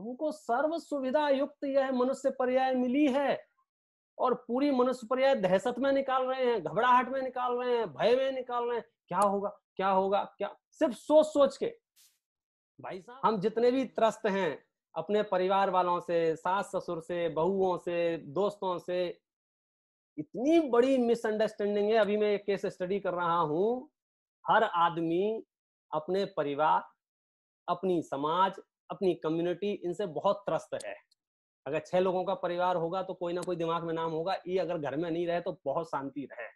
हमको सर्व सुविधा युक्त यह मनुष्य पर्याय मिली है और पूरी मनुष्य पर्याय दहशत में निकाल रहे हैं घबराहट में निकाल रहे हैं भय में निकाल रहे हैं। क्या होगा? क्या होगा? क्या? सिर्फ़ सोच सोच के। भाई साहब हम जितने भी त्रस्त हैं अपने परिवार वालों से सास ससुर से बहुओं से दोस्तों से इतनी बड़ी मिसअंडरस्टैंडिंग है। अभी मैं एक केस स्टडी कर रहा हूँ। हर आदमी अपने परिवार अपनी समाज अपनी कम्युनिटी इनसे बहुत त्रस्त है। अगर छह लोगों का परिवार होगा तो कोई ना कोई दिमाग में नाम होगा ये अगर घर में नहीं रहे तो बहुत शांति रहे।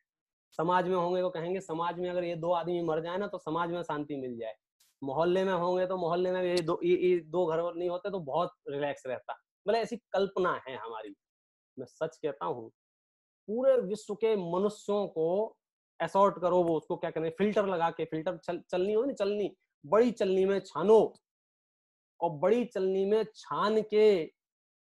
समाज में होंगे वो कहेंगे समाज में अगर ये दो आदमी मर जाए ना तो समाज में शांति मिल जाए। मोहल्ले में होंगे तो मोहल्ले में ये दो ये, ये दो घर नहीं होते तो बहुत रिलैक्स रहता। मतलब ऐसी कल्पना है हमारी। मैं सच कहता हूँ पूरे विश्व के मनुष्यों को असॉर्ट करो वो उसको क्या करें फ़िल्टर लगा के फ़िल्टर चल, चलनी हो नहीं चलनी बड़ी चलनी में छानो। और बड़ी चलनी में छान के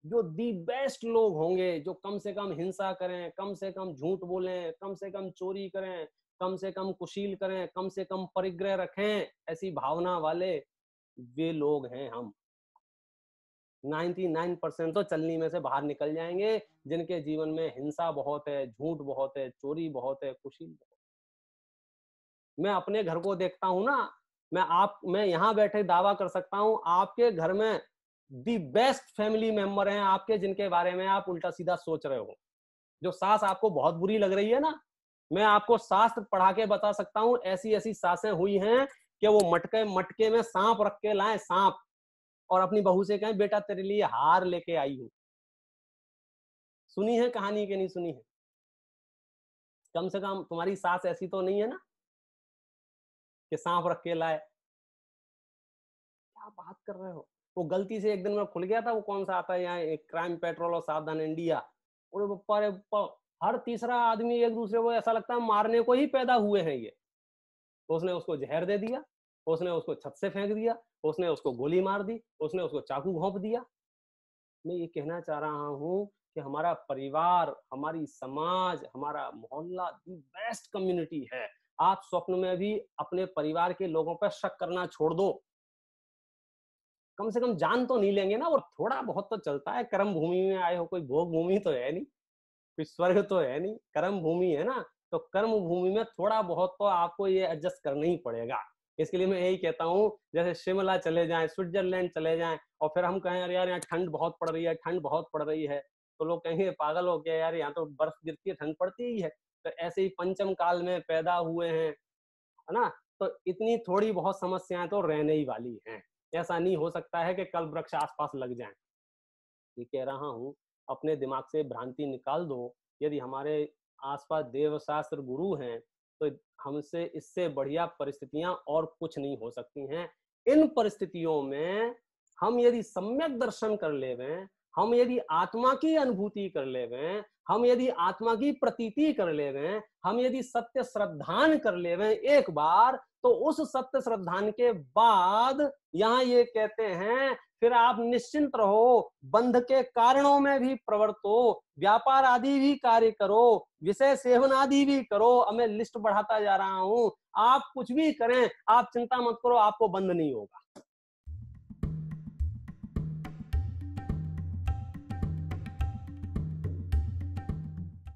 जो दी बेस्ट लोग होंगे, जो कम से कम हिंसा करें, कम से कम झूठ बोलें, कम से कम चोरी करें, कम से कम कुशील करें, कम से कम परिग्रह रखें, ऐसी भावना वाले वे लोग हैं हम। 99 परसेंट तो चलनी में से बाहर निकल जाएँगे, जिनके जीवन में हिंसा बहुत है, झूठ बहुत है, चोरी बहुत है, कुशील बहुत मैं अपने घर को देखता हूँ ना मैं आप, मैं यहाँ बैठे दावा कर सकता हूँ, आपके घर में दी बेस्ट फैमिली मेंबर हैं आपके जिनके बारे में आप उल्टा सीधा सोच रहे हो। जो सास आपको बहुत बुरी लग रही है ना, मैं आपको शास्त्र पढ़ा के बता सकता हूँ ऐसी ऐसी सासें हुई हैं कि वो मटके मटके में सांप रख के लाए, सांप। और अपनी बहू से कहें, बेटा, तेरे लिए हार लेके आई हूँ। सुनी है कहानी के नहीं सुनी है? कम से कम तुम्हारी सास ऐसी तो नहीं है ना? कि सांप रख के लाए क्या बात कर रहे हो? वो गलती से एक दिन में खुल गया था वो कौन सा आता है यहाँ क्राइम पेट्रोल और सावधान इंडिया। और पर, पर हर तीसरा आदमी एक दूसरे को ऐसा लगता है मारने को ही पैदा हुए हैं ये। तो उसने उसको जहर दे दिया उसने उसको छत से फेंक दिया उसने उसको गोली मार दी उसने उसको चाकू घोंप दिया। मैं ये कहना चाह रहा हूँ कि हमारा परिवार हमारी समाज हमारा मोहल्ला दी बेस्ट कम्युनिटी है। आप स्वप्न में भी अपने परिवार के लोगों पर शक करना छोड़ दो। कम से कम जान तो नहीं लेंगे ना, और थोड़ा बहुत तो चलता है। कर्म भूमि में आए हो कोई, भोग भूमि तो है नहीं। कोई स्वर्ग तो है नहीं, कर्म भूमि है ना तो कर्म भूमि में थोड़ा बहुत तो आपको ये एडजस्ट करना ही पड़ेगा। इसके लिए मैं यही कहता हूँ, जैसे शिमला चले जाएँ, स्विट्जरलैंड चले जाएँ, और फिर हम कहें, अरे यार, यहाँ ठंड बहुत पड़ रही है, ठंड बहुत पड़ रही है। तो लोग कहेंगे, पागल हो गया यार, यहाँ तो बर्फ़ गिरती है, ठंड पड़ती ही है। तो ऐसे ही पंचम काल में पैदा हुए हैं, है ना? तो इतनी थोड़ी बहुत समस्याएँ तो रहने ही वाली हैं। ऐसा नहीं हो सकता है कि कल वृक्ष आसपास लग जाए। ये कह रहा हूँ, अपने दिमाग से भ्रांति निकाल दो। यदि हमारे आसपास देवशास्त्र गुरु हैं तो हमसे इससे बढ़िया परिस्थितियाँ और कुछ नहीं हो सकती हैं। इन परिस्थितियों में हम यदि सम्यक दर्शन कर ले हम यदि आत्मा की अनुभूति कर ले हम यदि आत्मा की प्रतीति कर ले हम यदि सत्य श्रद्धान कर ले एक बार तो उस सत्य श्रद्धान के बाद यहाँ ये कहते हैं, फिर आप निश्चिंत रहो, बंध के कारणों में भी प्रवर्तो, व्यापार आदि भी कार्य करो, विषय सेवन आदि भी करो, अब मैं लिस्ट बढ़ाता जा रहा हूँ, आप कुछ भी करें, आप चिंता मत करो, आपको बंद नहीं होगा।